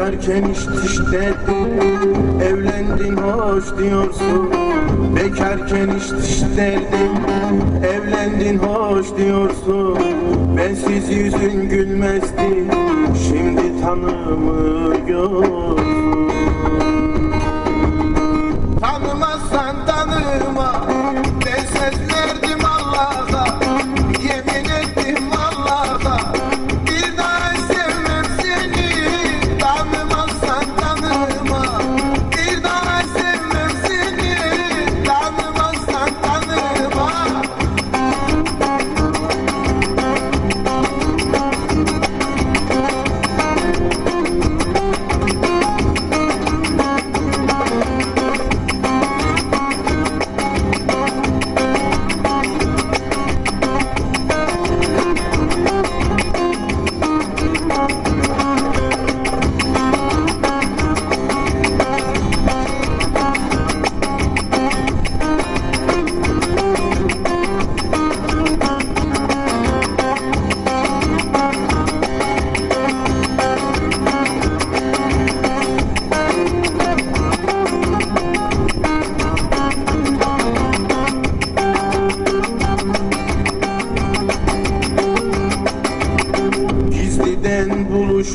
Bekarken işte evlendin hoş diyorsun. Bekarken işte evlendin hoş diyorsun. Bensiz yüzün gülmezdi. Şimdi tanımıyorsun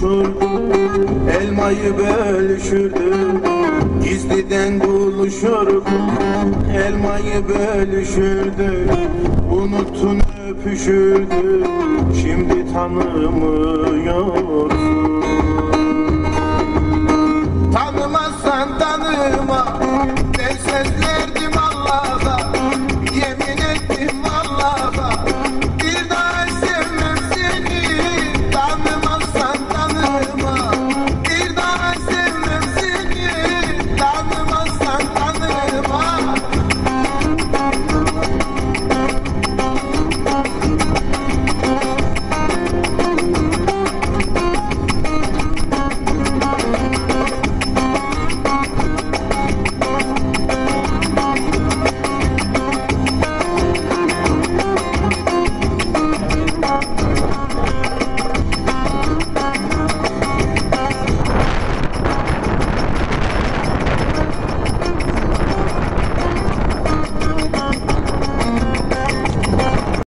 buluşur Elmayı bölüşürdü. Gizliden buluşur Elmayı bölüşürdü. Unutun öpüşürdü. Şimdi tanımıyorsun. Tanımazsan tanıma.